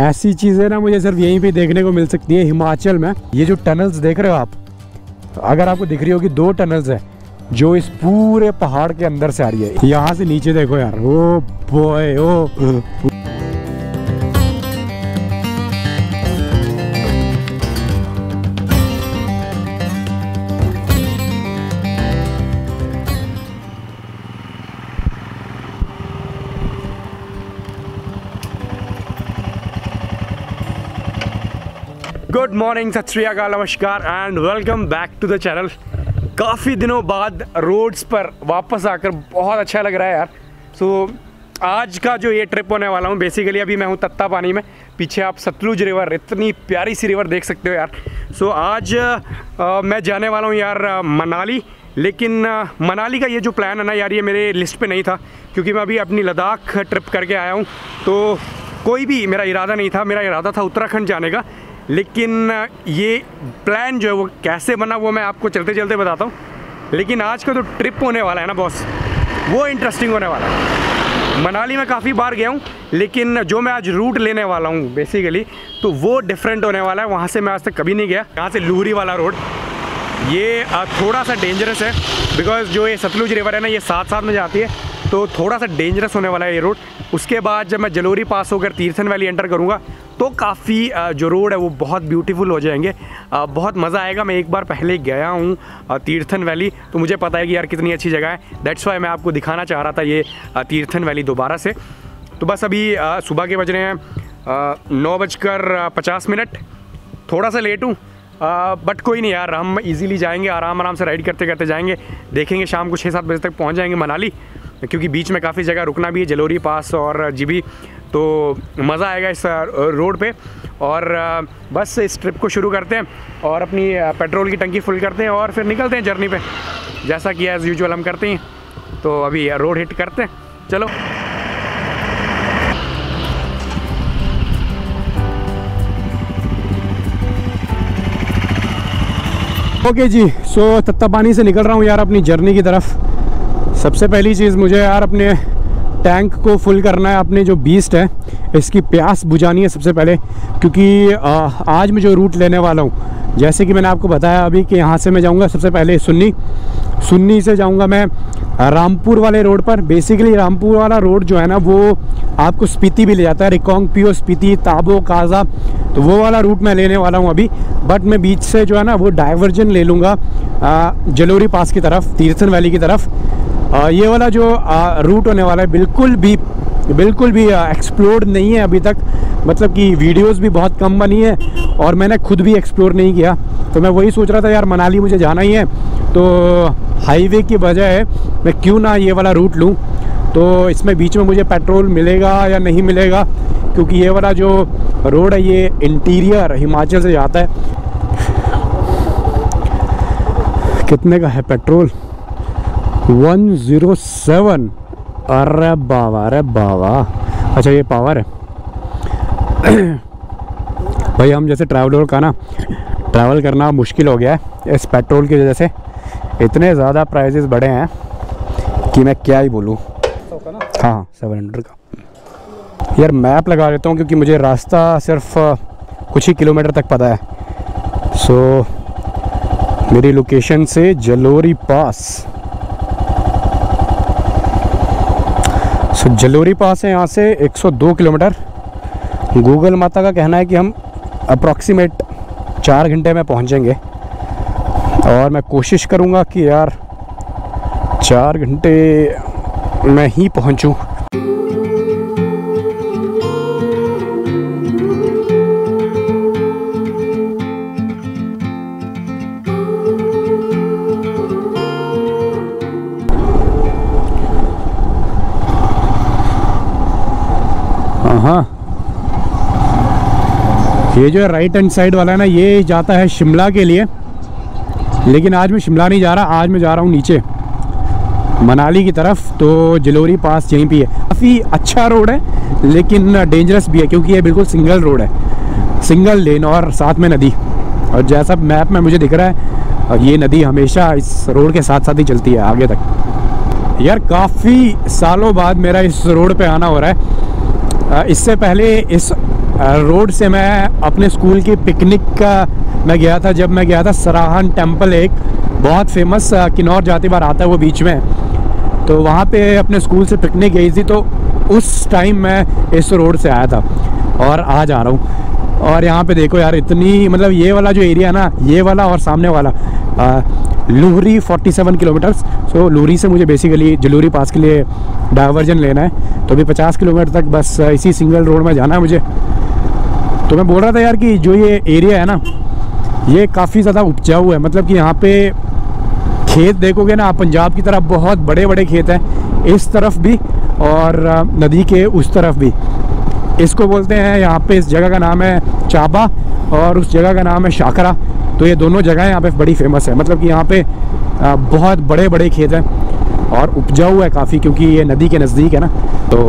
ऐसी चीज़ें ना मुझे सिर्फ़ यहीं पे देखने को मिल सकती है, हिमाचल में। ये जो टनल्स देख रहे हो आप, अगर आपको दिख रही होगी दो टनल्स है, जो इस पूरे पहाड़ के अंदर से आ रही है। यहाँ से नीचे देखो यार, oh boy oh. Good morning सत श्रीकाल नमस्कार and welcome back to the channel काफ़ी दिनों बाद रोड्स पर वापस आकर बहुत अच्छा लग रहा है यार। सो so, आज का जो ये ट्रिप होने वाला हूँ बेसिकली अभी मैं हूँ तत्ता पानी में। पीछे आप सतलुज रिवर इतनी प्यारी सी रिवर देख सकते हो यार। सो so, आज आ, मैं जाने वाला हूँ यार मनाली। लेकिन मनाली का ये जो प्लान है ना यार ये मेरे लिस्ट पे नहीं था। क्योंकि मैं अभी अपनी लद्दाख ट्रिप करके आया हूँ। तो कोई भी मेरा इरादा नहीं था। मेरा इरादा था उत्तराखंड जाने का। लेकिन ये प्लान जो है वो कैसे बना वो मैं आपको चलते चलते बताता हूँ। लेकिन आज का जो तो ट्रिप होने वाला है ना बॉस वो इंटरेस्टिंग होने वाला है। मनाली में काफ़ी बार गया हूँ, लेकिन जो मैं आज रूट लेने वाला हूँ बेसिकली तो वो डिफरेंट होने वाला है। वहाँ से मैं आज तक कभी नहीं गया। यहाँ से लूहरी वाला रोड ये थोड़ा सा डेंजरस है बिकॉज़ जो ये सतलुज रिवर है ना, ये साथ साथ में जाती है तो थोड़ा सा डेंजरस होने वाला है ये रोड उसके बाद जब मैं जलोरी पास होकर तीर्थन वैली एंटर करूँगा तो काफ़ी जो रोड है वो बहुत ब्यूटीफुल हो जाएँगे। बहुत मज़ा आएगा। मैं एक बार पहले गया हूँ तीर्थन वैली तो मुझे पता है कि यार कितनी अच्छी जगह है। दैट्स वाई मैं आपको दिखाना चाह रहा था ये तीर्थन वैली दोबारा से। तो बस अभी सुबह के बज रहे हैं नौ बजकर पचास मिनट। थोड़ा सा लेट हूँ बट कोई नहीं यार, हम इजीली जाएँगे आराम आराम से राइड करते करते जाएँगे। देखेंगे शाम को छः सात बजे तक पहुँच जाएँगे मनाली। क्योंकि बीच में काफ़ी जगह रुकना भी है जलोरी पास और जीबी तो मज़ा आएगा इस रोड पे। और बस इस ट्रिप को शुरू करते हैं और अपनी पेट्रोल की टंकी फुल करते हैं और फिर निकलते हैं जर्नी पे। जैसा कि एज़ यूजल हम करते हैं। तो अभी रोड हिट करते हैं। चलो। ओके okay जी सो so, तत्ता पानी से निकल रहा हूँ यार अपनी जर्नी की तरफ़। सबसे पहली चीज़ मुझे यार अपने टैंक को फुल करना है, अपने जो बीस्ट है, इसकी प्यास बुझानी है सबसे पहले, क्योंकि आज मैं जो रूट लेने वाला हूँ, जैसे कि मैंने आपको बताया अभी कि यहाँ से मैं जाऊँगा सबसे पहले सुन्नी सुन्नी से जाऊँगा मैं रामपुर वाले रोड पर। बेसिकली रामपुर वाला रोड जो है ना, वो आपको स्पीति भी ले जाता है रिकोंग पियो स्पीति ताबो काजा तो वो वाला रूट मैं लेने वाला हूँ अभी। बट मैं बीच से जो है ना, वो डाइवर्जन ले लूँगा जलोरी पास की तरफ़, तीर्थन वैली की तरफ़। ये वाला जो आ, रूट होने वाला है बिल्कुल भी बिल्कुल भी एक्सप्लोर नहीं है अभी तक। मतलब कि वीडियोस भी बहुत कम बनी है और मैंने खुद भी एक्सप्लोर नहीं किया। तो मैं वही सोच रहा था यार मनाली मुझे जाना ही है। तो हाईवे की बजाय मैं क्यों ना ये वाला रूट लूँ? तो इसमें बीच में मुझे पेट्रोल मिलेगा या नहीं मिलेगा? क्योंकि ये वाला जो रोड है ये इंटीरियर हिमाचल से जाता है। कितने का है पेट्रोल वन ज़ीरो सेवन अरे बाबा अरे बाबा। अच्छा ये पावर है। भाई, हम जैसे ट्रैवलर का ना ट्रैवल करना मुश्किल हो गया है। इस पेट्रोल की वजह से इतने ज़्यादा प्राइजेस बढ़े हैं कि मैं क्या ही बोलूँ। हाँ सेवन हंड्रेड का। यार मैप लगा लेता हूँ क्योंकि मुझे रास्ता सिर्फ़ कुछ ही किलोमीटर तक पता है। सो मेरी लोकेशन से जलोरी पास। सो जलोरी पास है यहाँ से 102 किलोमीटर। गूगल माता का कहना है कि हम अप्रॉक्सीमेट चार घंटे में पहुँचेंगे। और मैं कोशिश करूँगा कि यार चार घंटे में ही पहुँचूँ। हाँ। ये जो राइट हैंड साइड वाला है ना, ये जाता है शिमला के लिए। लेकिन आज मैं शिमला नहीं जा रहा, आज मैं जा रहा हूँ नीचे। मनाली की तरफ़ तो जलोरी पास यहीं पे है। काफ़ी अच्छा रोड है, लेकिन डेंजरस भी है, क्योंकि ये बिल्कुल सिंगल रोड है। सिंगल लेन और साथ में नदी। और जैसा मैप में मुझे दिख रहा है, और ये नदी हमेशा इस रोड के साथ साथ ही चलती है, आगे तक। यार, काफ़ी सालों बाद मेरा इस रोड पे आना हो रहा है। इससे पहले इस रोड से मैं अपने स्कूल की पिकनिक का, मैं गया था, जब मैं गया था सराहन टेंपल एक बहुत फ़ेमस किन्नौर जाती बार आता है वो बीच में। तो वहाँ पे अपने स्कूल से पिकनिक गई थी तो उस टाइम मैं इस रोड से आया था और आ रहा हूँ। और यहाँ पे देखो यार, इतनी मतलब ये वाला जो एरिया ना, ये वाला और सामने वाला लूहरी 47 किलोमीटर्स सो लूहरी से मुझे बेसिकली जलूरी पास के लिए डाइवर्जन लेना है। तो अभी 50 किलोमीटर तक बस इसी सिंगल रोड में जाना है मुझे। तो मैं बोल रहा था यार कि जो ये एरिया है ना, ये काफ़ी ज़्यादा उपजाऊ है। मतलब कि यहाँ पे खेत देखोगे ना पंजाब की तरफ़ बहुत बड़े बड़े खेत हैं, इस तरफ़ भी और नदी के उस तरफ़ भी। इसको बोलते हैं यहाँ पे इस जगह का नाम है चाबा और उस जगह का नाम है शाकरा। तो ये दोनों जगह यहाँ पे बड़ी फ़ेमस है। मतलब कि यहाँ पे बहुत बड़े बड़े खेत हैं और उपजाऊ है काफ़ी क्योंकि ये नदी के नज़दीक है ना। तो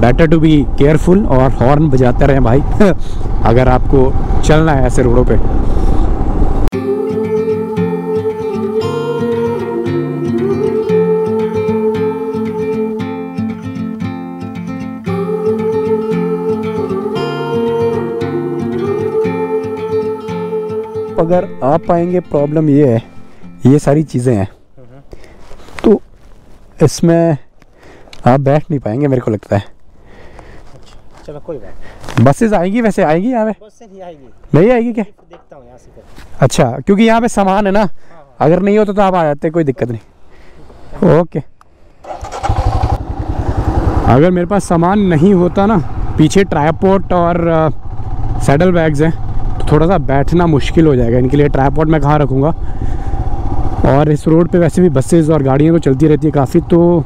बेटर टू बी केयरफुल और हॉर्न बजाते रहें भाई। अगर आपको चलना है ऐसे रोडों पे। अगर आप पाएँगे प्रॉब्लम ये है ये सारी चीज़ें हैं। तो इसमें आप बैठ नहीं पाएँगे मेरे को लगता है। चलो कोई बात बसेज आएँगी वैसे? आएगी यहाँ पे? नहीं आएगी। नहीं आएगी क्या? देखता हूँ यहाँ से अच्छा क्योंकि यहाँ पे सामान है ना। अगर नहीं होता तो आप आ जाते कोई दिक्कत नहीं। ओके। अगर मेरे पास सामान नहीं होता ना पीछे ट्राईपोर्ट और सैडल बैग्स हैं। तो थोड़ा सा बैठना मुश्किल हो जाएगा। इनके लिए ट्राईपोर्ट मैं कहाँ रखूँगा? और इस रोड पे वैसे भी बसेस और गाड़ियाँ तो चलती रहती है काफ़ी तो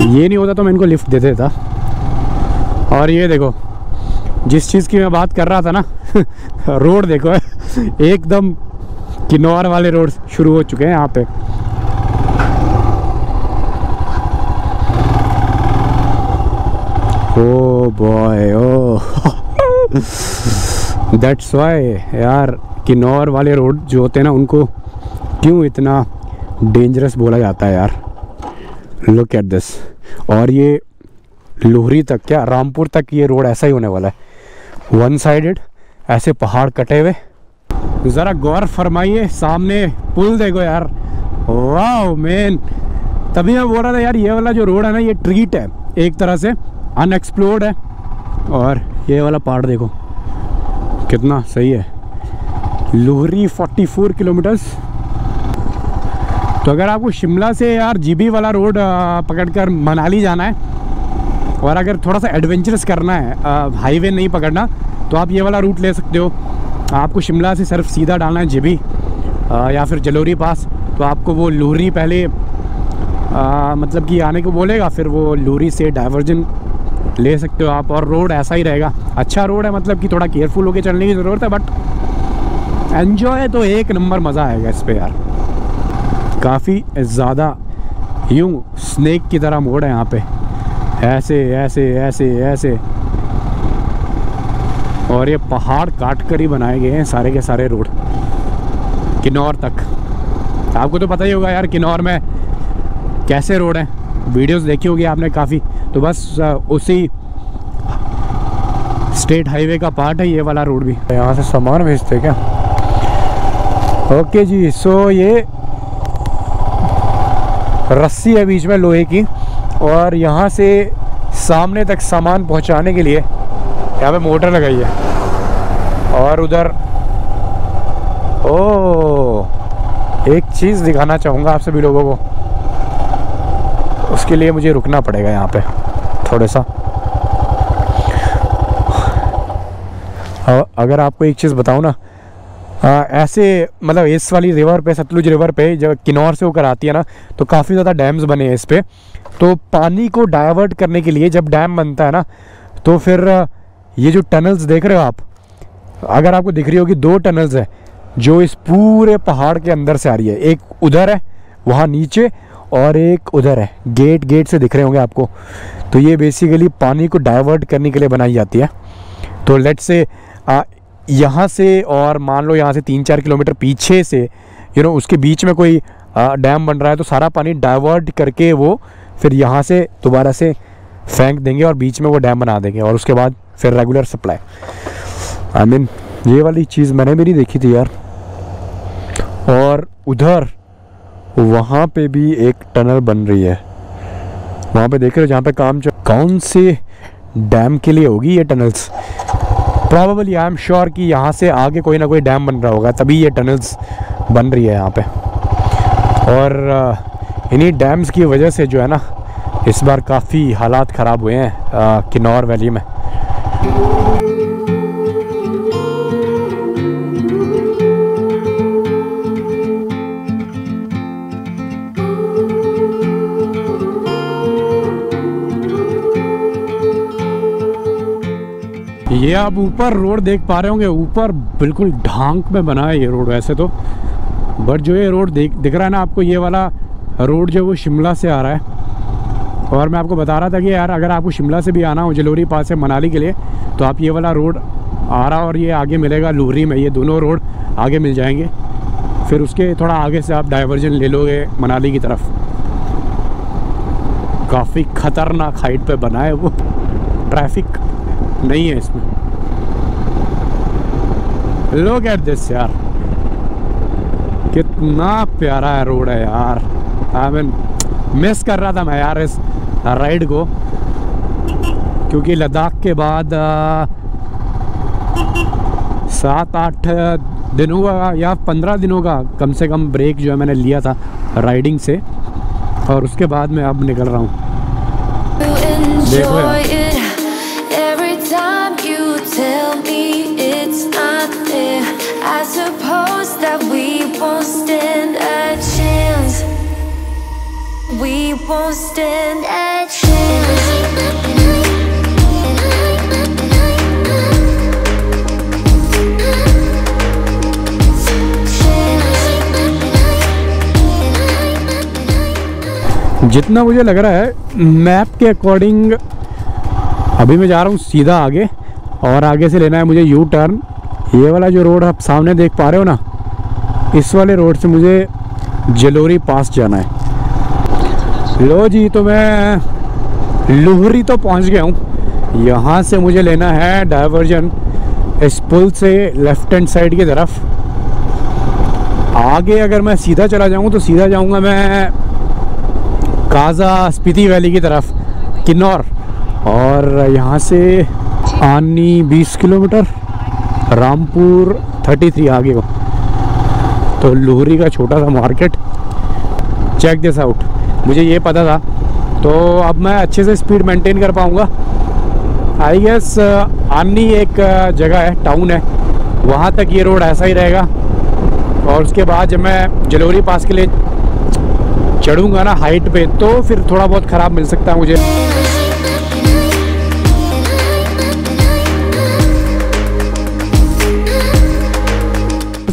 ये नहीं होता तो मैं इनको लिफ्ट दे देता। और ये देखो, जिस चीज़ की मैं बात कर रहा था ना, रोड देखो, एकदम किन्नौर वाले रोड शुरू हो चुके हैं यहाँ पे। Oh boy O. That's why यार, किन्नौर वाले रोड जो होते हैं ना, उनको क्यों इतना डेंजरस बोला जाता है यार? लुक एट दिस और ये लोहरी तक, क्या, रामपुर तक ये रोड ऐसा ही होने वाला है। वन साइडेड ऐसे पहाड़ कटे हुए। ज़रा गौर फरमाइए, सामने पुल देखो यार। वाह मेन तभी मैं बोल रहा था, यार, ये वाला जो रोड है ना, ये ट्रीट है। एक तरह से अनएक्सप्लोर्ड है। और ये वाला पहाड़ देखो। कितना? सही है। लोहरी 44 किलोमीटर्स तो अगर आपको शिमला से यार जीबी वाला रोड पकड़कर मनाली जाना है और अगर थोड़ा सा एडवेंचरस करना है हाईवे नहीं पकड़ना तो आप ये वाला रूट ले सकते हो। आपको शिमला से सिर्फ़ सीधा डालना है जीबी या फिर जलोरी पास। तो आपको वो लोहरी पहले आ, मतलब कि आने को बोलेगा फिर वो लोहरी से डाइवर्जन ले सकते हो आप, और रोड ऐसा ही रहेगा। अच्छा रोड है मतलब कि थोड़ा केयरफुल होकर चलने की ज़रूरत है बट एन्जॉय तो एक नंबर मज़ा आएगा इस पर यार। काफ़ी ज़्यादा यूँ स्नैक की तरह मोड़ है यहाँ पे। ऐसे ऐसे ऐसे ऐसे। और ये पहाड़ काट कर ही बनाए गए हैं सारे के सारे रोड। किन्नौर तक। आपको तो पता ही होगा यार, किन्नौर में कैसे रोड हैं। वीडियोस देखी होगी आपने काफ़ी। तो बस उसी स्टेट हाईवे का पार्ट है ये वाला रोड भी। यहाँ से सामान भेजते क्या? ओके जी सो ये रस्सी है बीच में लोहे की और यहाँ से सामने तक सामान पहुँचाने के लिए यहाँ पे मोटर लगाई है। और उधर ओ एक चीज़ दिखाना चाहूँगा आप सभी लोगों को। उसके लिए मुझे रुकना पड़ेगा यहाँ पे थोड़ा सा अगर आपको एक चीज़ बताऊँ ना आ, ऐसे मतलब इस वाली रिवर पे सतलुज रिवर पे जब किन्नौर से होकर आती है ना तो काफ़ी ज़्यादा डैम्स बने हैं इस पर तो पानी को डाइवर्ट करने के लिए जब डैम बनता है ना तो फिर ये जो टनल्स देख रहे हो आप अगर आपको दिख रही होगी दो टनल्स है जो इस पूरे पहाड़ के अंदर से आ रही है। एक उधर है वहाँ नीचे और एक उधर है गेट गेट से दिख रहे होंगे आपको। तो ये बेसिकली पानी को डाइवर्ट करने के लिए बनाई जाती है। तो लेट से यहाँ से और मान लो यहाँ से तीन चार किलोमीटर पीछे से यू नो उसके बीच में कोई डैम बन रहा है तो सारा पानी डाइवर्ट करके वो फिर यहाँ से दोबारा से फेंक देंगे और बीच में वो डैम बना देंगे और उसके बाद फिर रेगुलर सप्लाई आई मीन ये वाली चीज़ मैंने भी नहीं देखी थी यार। और उधर वहाँ पे भी एक टनल बन रही है। वहाँ पे देख रहे हो जहाँ पे काम चल कौन से डैम के लिए होगी ये tunnels? Probably I am sure कि यहाँ से आगे कोई ना कोई डैम बन रहा होगा। तभी ये टनल्स बन रही है यहाँ पे। और इन्हीं डैम्स की वजह से जो है ना, इस बार काफ़ी हालात ख़राब हुए हैं किन्नौर वैली में। ये आप ऊपर रोड देख पा रहे होंगे, ऊपर बिल्कुल ढांक में बना है ये रोड वैसे तो। बट जो ये रोड देख, दिख रहा है ना आपको, ये वाला रोड जो है वो शिमला से आ रहा है। और मैं आपको बता रहा था कि यार, अगर आपको शिमला से भी आना हो, जलोरी पास से मनाली के लिए तो आप ये वाला रोड आ रहा और ये आगे मिलेगा लूहरी में। ये दोनों रोड आगे मिल जाएँगे। फिर उसके थोड़ा आगे से आप डाइवर्जन ले लोगे मनाली की तरफ़। काफ़ी ख़तरनाक हाइट पे बना है वो। ट्रैफ़िक नहीं है इसमें। लोग एट दिस यार। कितना प्यारा है रोड है यार। आई मीन मिस कर रहा था मैं यार इस राइड को। क्योंकि लद्दाख के बाद सात आठ दिनों का या पंद्रह दिनों का कम से कम ब्रेक जो है मैंने लिया था राइडिंग से। और उसके बाद मैं अब निकल रहा हूँ। देखो यार। That we won't stand a chance. We won't stand a chance. जितना मुझे लग रहा है मैप के अकॉर्डिंग अभी मैं जा रहा हूँ सीधा आगे और आगे से लेना है मुझे यू टर्न ये वाला जो रोड आप सामने देख पा रहे हो ना इस वाले रोड से मुझे जलोरी पास जाना है। लो जी तो मैं लोहरी तो पहुँच गया हूँ। यहाँ से मुझे लेना है डाइवर्जन इस पुल से लेफ़्ट हैंड साइड की तरफ़। आगे अगर मैं सीधा चला जाऊँ तो सीधा जाऊँगा मैं काजा स्पीति वैली की तरफ़, किन्नौर। और यहाँ से आनी 20 किलोमीटर, रामपुर 33 आगे को। तो लोहरी का छोटा सा मार्केट। चेक दिस आउट मुझे ये पता था। तो अब मैं अच्छे से स्पीड मेंटेन कर पाऊँगा। आई गेस आनी एक जगह है टाउन है। वहाँ तक ये रोड ऐसा ही रहेगा। और उसके बाद जब मैं जलोरी पास के लिए चढ़ूँगा ना हाइट पे तो फिर थोड़ा बहुत ख़राब मिल सकता है मुझे।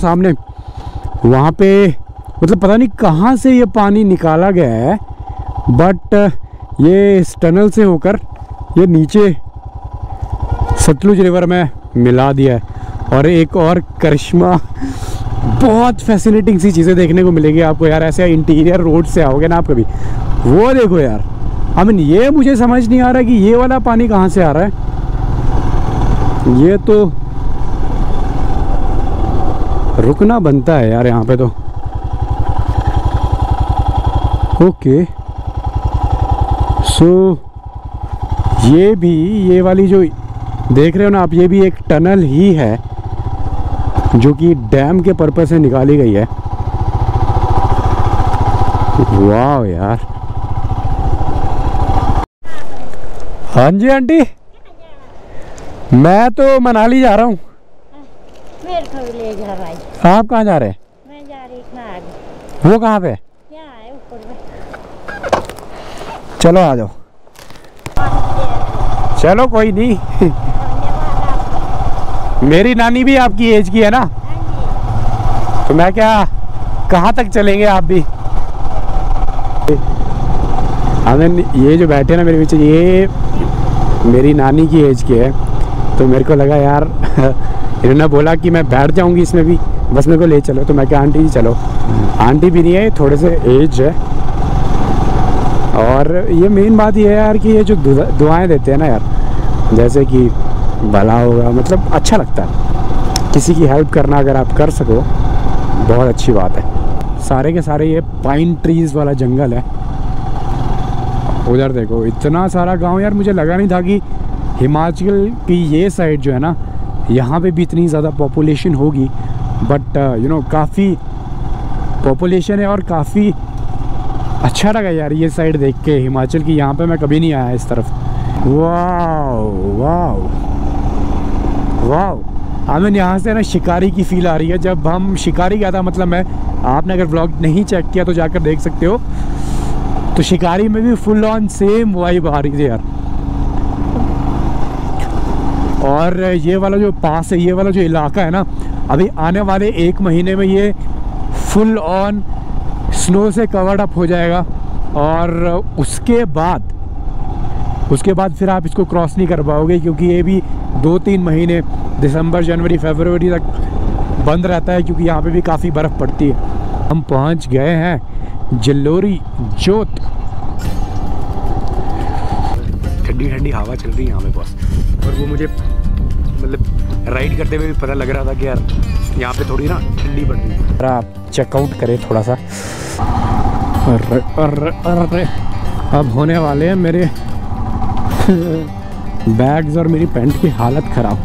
सामने वहाँ पे मतलब पता नहीं कहाँ से ये पानी निकाला गया है बट ये इस टनल से होकर ये नीचे सतलुज रिवर में मिला दिया है। और एक और करिश्मा, बहुत फैसिनेटिंग सी चीज़ें देखने को मिलेगी आपको यार, ऐसे इंटीरियर रोड से आओगे ना आप कभी। वो देखो यार आई मीन ये मुझे समझ नहीं आ रहा कि ये वाला पानी कहाँ से आ रहा है। ये तो रुकना बनता है यार यहाँ पे तो। ओके। सो, ये भी, ये वाली जो, देख रहे हो ना आप, ये भी एक टनल ही है, जो कि डैम के पर्पज से निकाली गई है। वाह यार। हाँ जी आंटी। मैं तो मनाली जा रहा हूँ। मेरे को भी ले जा भाई। आप कहाँ जा रहे हैं? मैं जा रही इतना आगे वो कहाँ पे? यहाँ है ऊपर में। चलो आ जाओ। चलो कोई नहीं। मेरी नानी भी आपकी एज की है ना? तो मैं क्या कहाँ तक चलेंगे आप भी? हमें ये जो बैठे ना मेरे पीछे ये मेरी नानी की एज की है। तो मेरे को लगा यार इन्होंने बोला कि मैं बैठ जाऊँगी इसमें भी। बस मेरे को ले चलो। तो मैं क्या आंटी जी, चलो। आंटी भी नहीं है थोड़े से एज है। और ये मेन बात ये है यार कि ये जो दुआएँ देते हैं ना यार, जैसे कि भला होगा मतलब अच्छा लगता है। किसी की हेल्प करना अगर आप कर सको, बहुत अच्छी बात है। सारे के सारे ये पाइन ट्रीज वाला जंगल है। उधर देखो, इतना सारा गाँव यार, मुझे लगा नहीं था कि हिमाचल की ये साइड जो है ना यहाँ पे भी इतनी ज़्यादा पॉपुलेशन होगी बट यू नो काफ़ी पॉपुलेशन है और काफ़ी अच्छा लगा यार ये साइड देख के हिमाचल की। यहाँ पे मैं कभी नहीं आया इस तरफ़। वाओ वाओ वाओ हमें यहाँ से ना शिकारी की फील आ रही है। जब हम शिकारी गया था मतलब मैं, आपने अगर ब्लॉग नहीं चेक किया तो जाकर देख सकते हो। तो शिकारी में भी फुल ऑन सेम वाइब आ रही थी यार। और ये वाला जो पास है, ये वाला जो इलाका है ना, अभी आने वाले एक महीने में ये फुल ऑन स्नो से कवर्ड अप हो जाएगा। और उसके बाद उसके बाद फिर आप इसको क्रॉस नहीं कर पाओगे, क्योंकि ये भी दो तीन महीने, दिसंबर, जनवरी, फरवरी तक बंद रहता है, क्योंकि यहाँ पे भी काफ़ी बर्फ़ पड़ती है। हम पहुँच गए हैं, जल्लोरी, जोत। ठंडी ठंडी हवा चल रही है यहाँ पे बस और वो मुझे मतलब राइड करते हुए भी पता लग रहा था कि यार यहाँ पे थोड़ी ना ठंडी पड़ रही है। आप चेकआउट करें थोड़ा सा। अरे अरे अरे। अब होने वाले हैं मेरे बैग्स और मेरी पेंट की हालत ख़राब।